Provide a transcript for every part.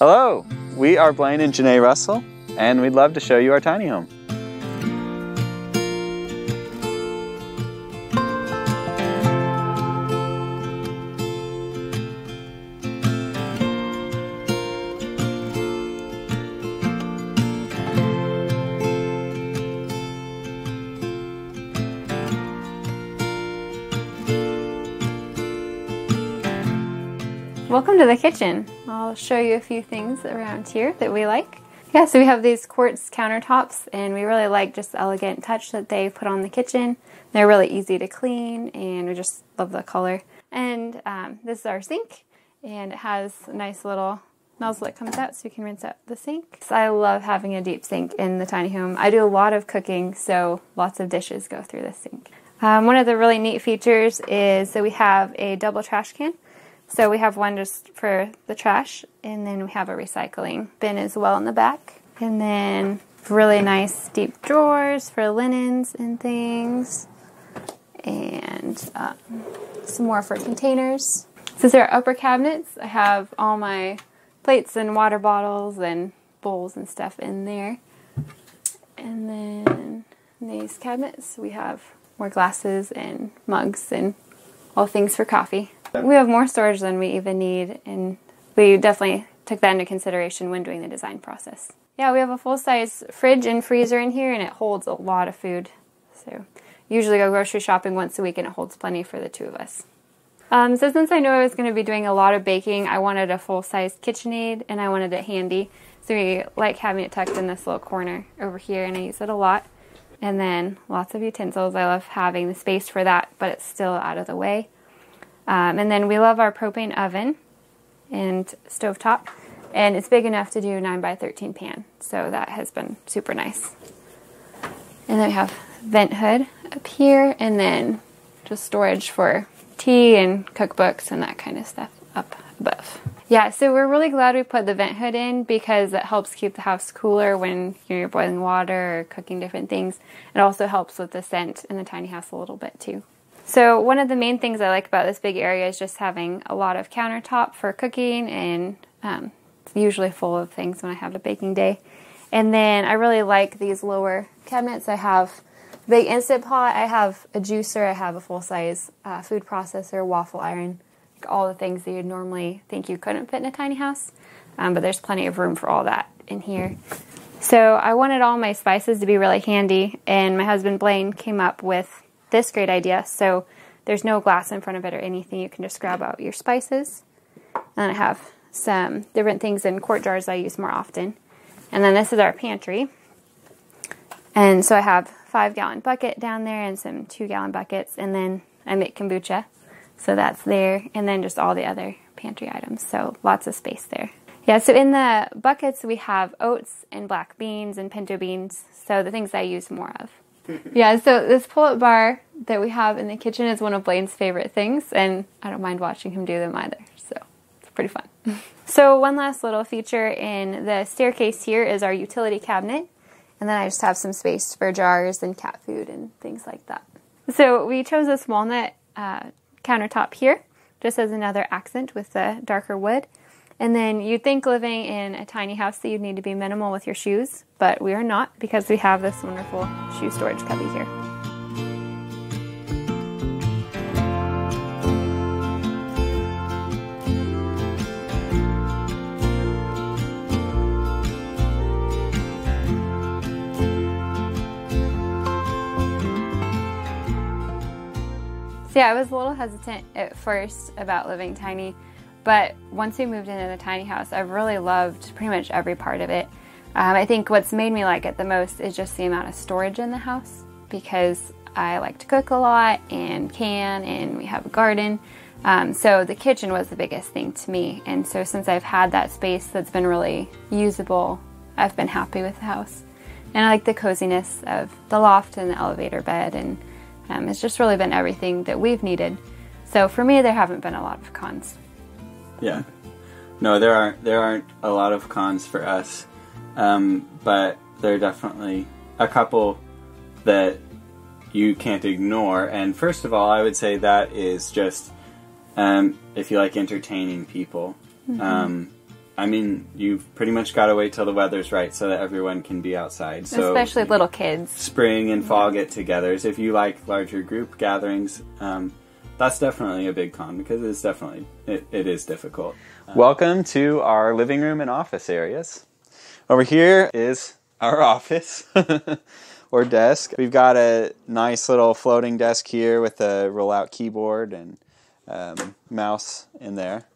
Hello, we are Blaine and Janae Russell, and we'd love to show you our tiny home. Welcome to the kitchen. Show you a few things around here that we like. Yeah, so we have these quartz countertops and we really like just the elegant touch that they put on the kitchen. They're really easy to clean and we just love the color. And um, this is our sink and it has a nice little nozzle that comes out so you can rinse out the sink. So I love having a deep sink in the tiny home. I do a lot of cooking, so lots of dishes go through the sink. Um, one of the really neat features is that we have a double trash can. So we have one just for the trash, and then we have a recycling bin as well in the back. And then really nice deep drawers for linens and things. And um, some more for containers. So these are upper cabinets. I have all my plates and water bottles and bowls and stuff in there. And then in these cabinets, we have more glasses and mugs and all things for coffee. We have more storage than we even need, and we definitely took that into consideration when doing the design process. Yeah, we have a full size fridge and freezer in here, and it holds a lot of food. So, usually go grocery shopping once a week, and it holds plenty for the two of us. Um, so, since I knew I was going to be doing a lot of baking, I wanted a full size KitchenAid, and I wanted it handy. So, we like having it tucked in this little corner over here, and I use it a lot. And then lots of utensils. I love having the space for that, but it's still out of the way. Um, and then we love our propane oven and stovetop, and it's big enough to do 9 by 13 pan, so that has been super nice. And then we have vent hood up here, and then just storage for tea and cookbooks and that kind of stuff up above. Yeah, so we're really glad we put the vent hood in because it helps keep the house cooler when you're boiling water or cooking different things. It also helps with the scent in the tiny house a little bit too. So one of the main things I like about this big area is just having a lot of countertop for cooking and um, it's usually full of things when I have a baking day. And then I really like these lower cabinets. I have a big instant pot, I have a juicer, I have a full size uh, food processor, waffle iron, all the things that you'd normally think you couldn't fit in a tiny house. Um, but there's plenty of room for all that in here. So I wanted all my spices to be really handy, and my husband Blaine came up with this great idea. So there's no glass in front of it or anything. You can just grab out your spices. And I have some different things in quart jars I use more often. And then this is our pantry. And so I have five gallon bucket down there and some two gallon buckets. And then I make kombucha. So that's there. And then just all the other pantry items. So lots of space there. Yeah, so in the buckets we have oats and black beans and pinto beans. So the things I use more of. yeah, so this pull-up bar that we have in the kitchen is one of Blaine's favorite things, and I don't mind watching him do them either. So it's pretty fun. so one last little feature in the staircase here is our utility cabinet, and then I just have some space for jars and cat food and things like that. So we chose this walnut uh, countertop here, just as another accent with the darker wood. And then you'd think living in a tiny house that you'd need to be minimal with your shoes, but we are not because we have this wonderful shoe storage cubby here. Yeah, I was a little hesitant at first about living tiny but once we moved into the tiny house, I've really loved pretty much every part of it. Um, I think what's made me like it the most is just the amount of storage in the house because I like to cook a lot and can, and we have a garden. Um, so the kitchen was the biggest thing to me. And so since I've had that space that's been really usable, I've been happy with the house. And I like the coziness of the loft and the elevator bed, and um, it's just really been everything that we've needed. So for me, there haven't been a lot of cons. Yeah. No, there aren't there aren't a lot of cons for us, um, but there are definitely a couple that you can't ignore. And first of all, I would say that is just um, if you like entertaining people. Mm-hmm. Um, I mean, you've pretty much got to wait till the weather's right so that everyone can be outside. So Especially little kids. spring and fall get-togethers. If you like larger group gatherings, um, that's definitely a big con because it's definitely it, it is difficult. Welcome to our living room and office areas. Over here is our office or desk. We've got a nice little floating desk here with a roll-out keyboard and um, mouse in there.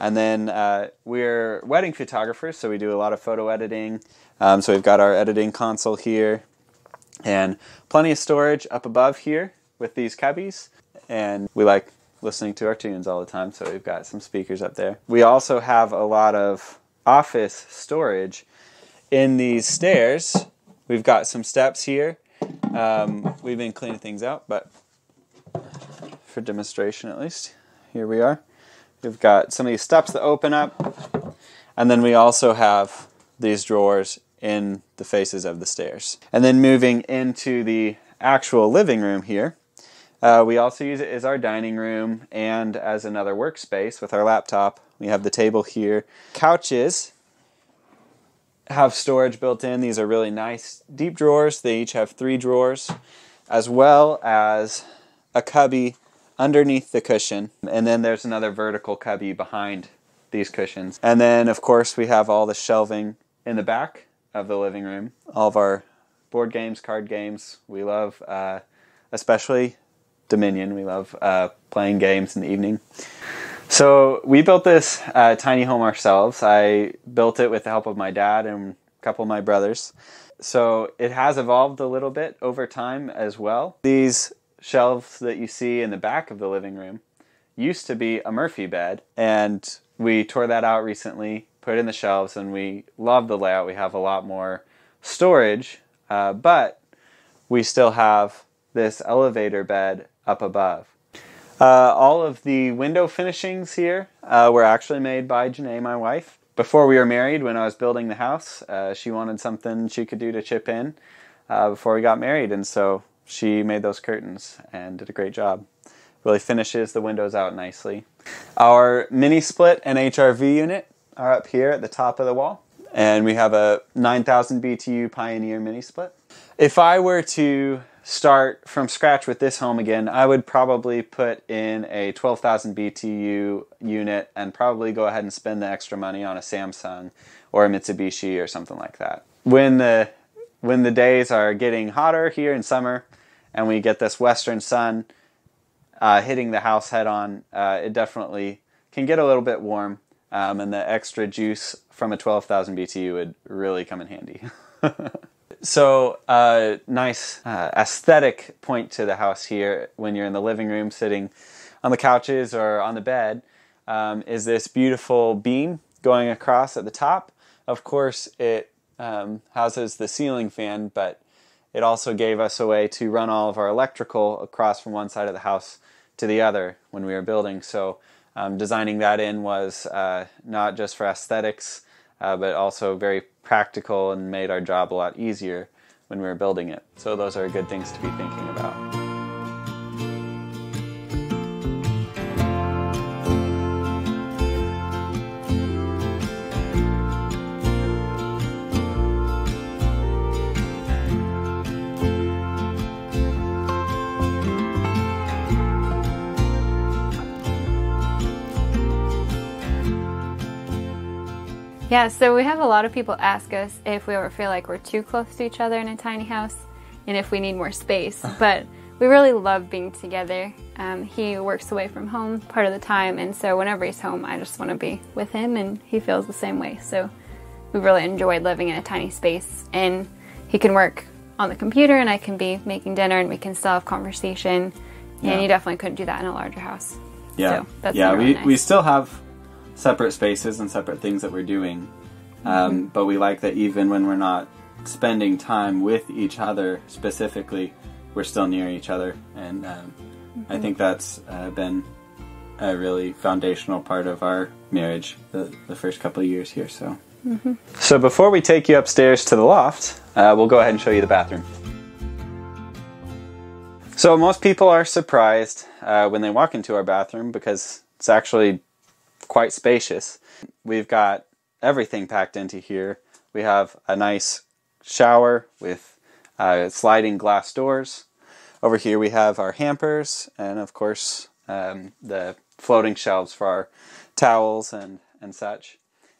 And then uh, we're wedding photographers, so we do a lot of photo editing. Um, so we've got our editing console here, and plenty of storage up above here with these cubbies. And we like listening to our tunes all the time, so we've got some speakers up there. We also have a lot of office storage in these stairs. We've got some steps here. Um, we've been cleaning things out, but for demonstration at least, here we are. We've got some of these steps that open up, and then we also have these drawers in the faces of the stairs. And then moving into the actual living room here, uh, we also use it as our dining room and as another workspace with our laptop. We have the table here. Couches have storage built in. These are really nice deep drawers. They each have three drawers, as well as a cubby underneath the cushion. And then there's another vertical cubby behind these cushions. And then, of course, we have all the shelving in the back of the living room. All of our board games, card games. We love, uh, especially Dominion. We love uh, playing games in the evening. So we built this uh, tiny home ourselves. I built it with the help of my dad and a couple of my brothers. So it has evolved a little bit over time as well. These shelves that you see in the back of the living room used to be a Murphy bed, and we tore that out recently, put in the shelves, and we love the layout. We have a lot more storage, uh, but we still have this elevator bed up above. Uh, all of the window finishings here uh, were actually made by Janae, my wife. Before we were married, when I was building the house, uh, she wanted something she could do to chip in uh, before we got married, and so she made those curtains and did a great job. Really finishes the windows out nicely. Our mini split and HRV unit are up here at the top of the wall, and we have a 9000 BTU Pioneer mini split. If I were to start from scratch with this home again, I would probably put in a 12,000 BTU unit and probably go ahead and spend the extra money on a Samsung or a Mitsubishi or something like that. When the when the days are getting hotter here in summer and we get this western sun uh, hitting the house head on, uh, it definitely can get a little bit warm, um, and the extra juice from a 12,000 BTU would really come in handy. so, uh, nice uh, aesthetic point to the house here when you're in the living room sitting on the couches or on the bed um, is this beautiful beam going across at the top. Of course, it um, houses the ceiling fan, but it also gave us a way to run all of our electrical across from one side of the house to the other when we were building. So um, designing that in was uh, not just for aesthetics, uh, but also very practical and made our job a lot easier when we were building it. So those are good things to be thinking about. Yeah, so we have a lot of people ask us if we ever feel like we're too close to each other in a tiny house and if we need more space. but we really love being together. Um, he works away from home part of the time, and so whenever he's home, I just want to be with him, and he feels the same way. So we really enjoyed living in a tiny space, and he can work on the computer, and I can be making dinner, and we can still have conversation. Yeah. And you definitely couldn't do that in a larger house. Yeah, So that's yeah. we nice. we still have separate spaces and separate things that we're doing, um, Mm-hmm. but we like that even when we're not spending time with each other specifically, we're still near each other, and um, I Mm-hmm. think that's uh, been a really foundational part of our marriage the, the first couple of years here. So. Mm-hmm. So before we take you upstairs to the loft, uh, we'll go ahead and show you the bathroom. So most people are surprised uh, when they walk into our bathroom because it's actually quite spacious. We've got everything packed into here. We have a nice shower with uh, sliding glass doors. Over here we have our hampers and of course um, the floating shelves for our towels and, and such.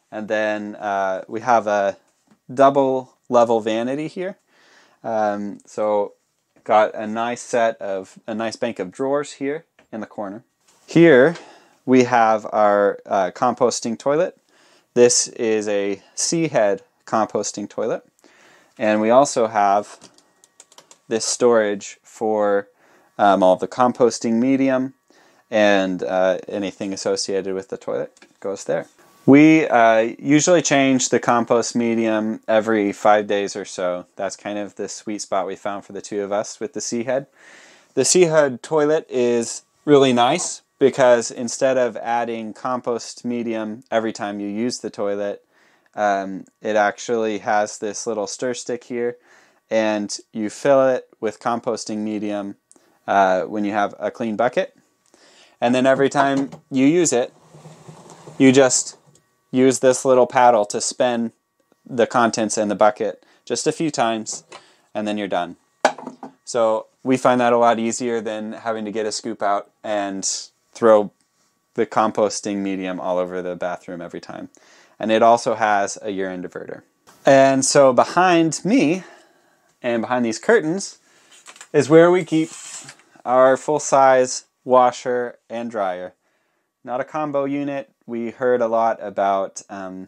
And then uh, we have a double level vanity here. Um, so got a nice set of a nice bank of drawers here in the corner. Here we have our uh, composting toilet. This is a C head composting toilet. And we also have this storage for um, all the composting medium and uh, anything associated with the toilet goes there. We uh, usually change the compost medium every five days or so. That's kind of the sweet spot we found for the two of us with the C head. The C head toilet is really nice because instead of adding compost medium every time you use the toilet, um, it actually has this little stir stick here, and you fill it with composting medium uh, when you have a clean bucket. And then every time you use it, you just use this little paddle to spin the contents in the bucket just a few times, and then you're done. So we find that a lot easier than having to get a scoop out and throw the composting medium all over the bathroom every time. And it also has a urine diverter. And so behind me and behind these curtains is where we keep our full size washer and dryer. Not a combo unit. We heard a lot about um,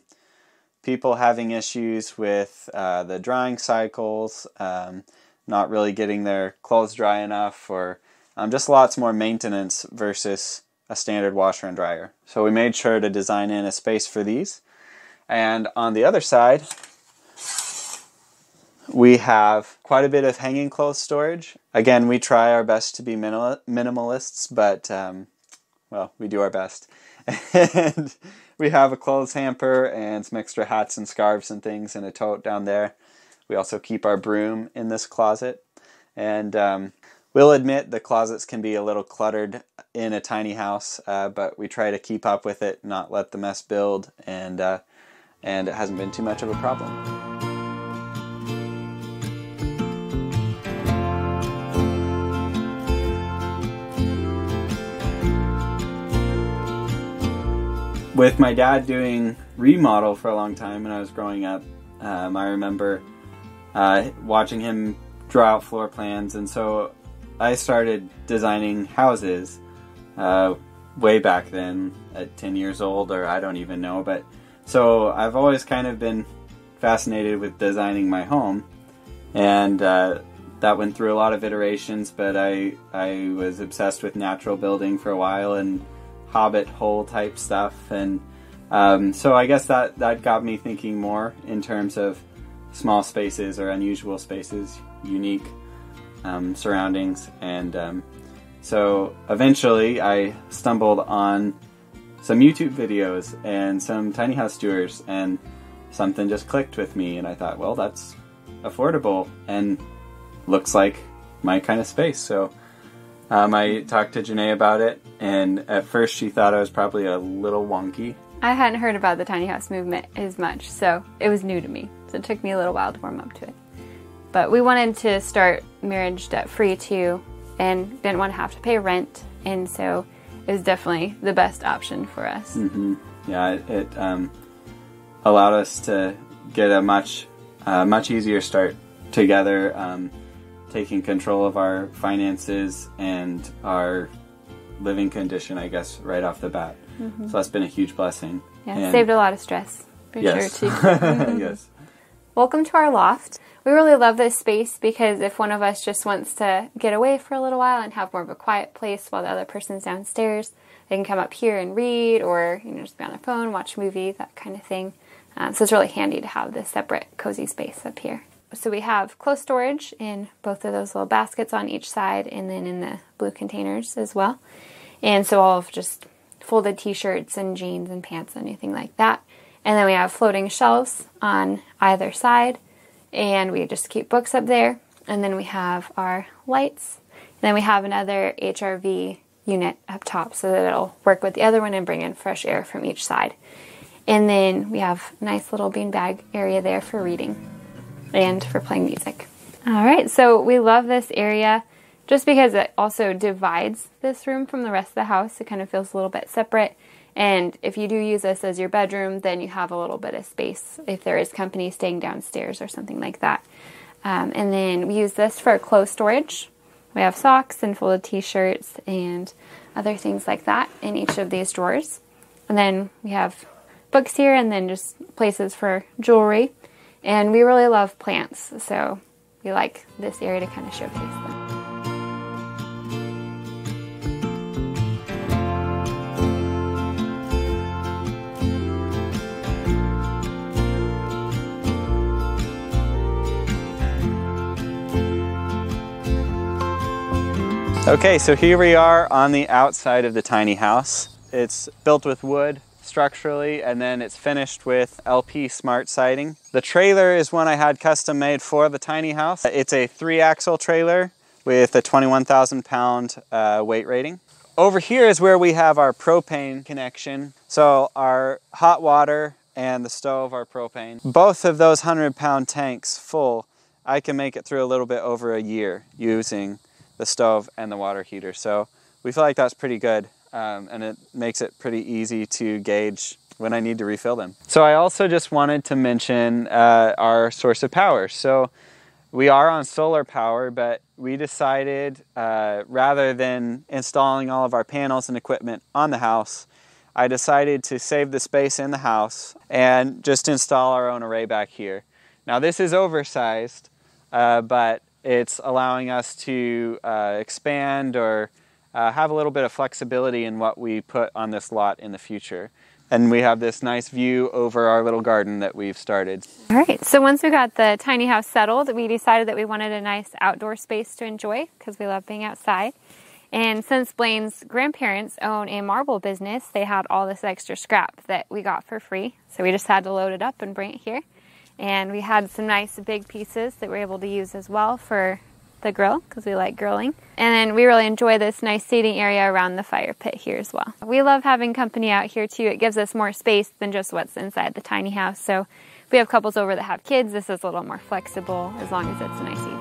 people having issues with uh, the drying cycles, um, not really getting their clothes dry enough, or um, just lots more maintenance versus a standard washer and dryer. So we made sure to design in a space for these. And on the other side, we have quite a bit of hanging clothes storage. Again, we try our best to be minimal, minimalists, but um, well, we do our best. and we have a clothes hamper and some extra hats and scarves and things in a tote down there. We also keep our broom in this closet. And um, we'll admit the closets can be a little cluttered in a tiny house, uh, but we try to keep up with it, not let the mess build, and uh, and it hasn't been too much of a problem. with my dad doing remodel for a long time when I was growing up, um, I remember uh, watching him draw out floor plans, and so I started designing houses uh, way back then, at 10 years old, or I don't even know. But so I've always kind of been fascinated with designing my home, and uh, that went through a lot of iterations. But I I was obsessed with natural building for a while and hobbit hole type stuff, and um, so I guess that that got me thinking more in terms of small spaces or unusual spaces, unique um, surroundings, and um, so eventually I stumbled on some YouTube videos and some tiny house tours, and something just clicked with me, and I thought, well, that's affordable and looks like my kind of space, so. Um, I talked to Janae about it, and at first she thought I was probably a little wonky. I hadn't heard about the tiny house movement as much, so it was new to me. So it took me a little while to warm up to it. But we wanted to start marriage debt free too, and didn't want to have to pay rent, and so it was definitely the best option for us. Mm-hmm. Yeah, it, it um, allowed us to get a much uh, much easier start together. Um, taking control of our finances and our living condition, I guess, right off the bat. Mm-hmm. So that's been a huge blessing. Yeah, and saved a lot of stress for yes. sure too. yes. Welcome to our loft. We really love this space because if one of us just wants to get away for a little while and have more of a quiet place while the other person's downstairs, they can come up here and read or you know just be on their phone, watch a movie, that kind of thing. Um, so it's really handy to have this separate cozy space up here so we have clothes storage in both of those little baskets on each side and then in the blue containers as well. And so all of just folded t-shirts and jeans and pants and anything like that. And then we have floating shelves on either side and we just keep books up there. And then we have our lights. And then we have another HRV unit up top so that it'll work with the other one and bring in fresh air from each side. And then we have a nice little beanbag area there for reading and for playing music. All right, so we love this area just because it also divides this room from the rest of the house. It kind of feels a little bit separate. And if you do use this as your bedroom, then you have a little bit of space if there is company staying downstairs or something like that. Um, and then we use this for clothes storage. We have socks and folded t shirts and other things like that in each of these drawers. And then we have books here and then just places for jewelry. And we really love plants, so we like this area to kind of showcase them. Okay, so here we are on the outside of the tiny house. It's built with wood structurally and then it's finished with LP smart siding. The trailer is one I had custom made for the tiny house. It's a three axle trailer with a 21,000 pound uh, weight rating. Over here is where we have our propane connection. So our hot water and the stove are propane. Both of those 100 pound tanks full, I can make it through a little bit over a year using the stove and the water heater. So we feel like that's pretty good um, and it makes it pretty easy to gauge when I need to refill them. So I also just wanted to mention uh, our source of power. So we are on solar power, but we decided uh, rather than installing all of our panels and equipment on the house, I decided to save the space in the house and just install our own array back here. Now this is oversized, uh, but it's allowing us to uh, expand or uh, have a little bit of flexibility in what we put on this lot in the future. And we have this nice view over our little garden that we've started. All right, so once we got the tiny house settled, we decided that we wanted a nice outdoor space to enjoy because we love being outside. And since Blaine's grandparents own a marble business, they had all this extra scrap that we got for free. So we just had to load it up and bring it here. And we had some nice big pieces that we're able to use as well for the grill because we like grilling. And then we really enjoy this nice seating area around the fire pit here as well. We love having company out here too. It gives us more space than just what's inside the tiny house. So if we have couples over that have kids, this is a little more flexible as long as it's a nice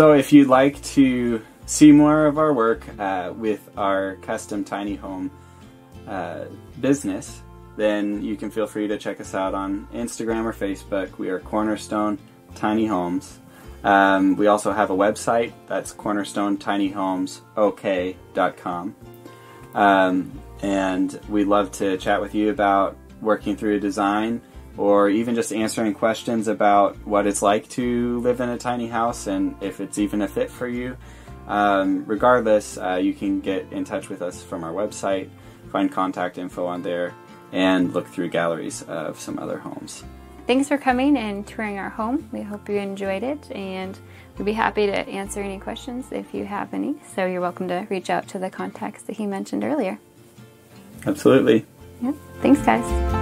So, if you'd like to see more of our work uh, with our custom tiny home uh, business, then you can feel free to check us out on Instagram or Facebook. We are Cornerstone Tiny Homes. Um, we also have a website that's cornerstonetinyhomesok.com. Um, and we'd love to chat with you about working through a design or even just answering questions about what it's like to live in a tiny house and if it's even a fit for you. Um, regardless, uh, you can get in touch with us from our website, find contact info on there, and look through galleries of some other homes. Thanks for coming and touring our home. We hope you enjoyed it, and we'd be happy to answer any questions if you have any. So you're welcome to reach out to the contacts that he mentioned earlier. Absolutely. Yeah. Thanks, guys.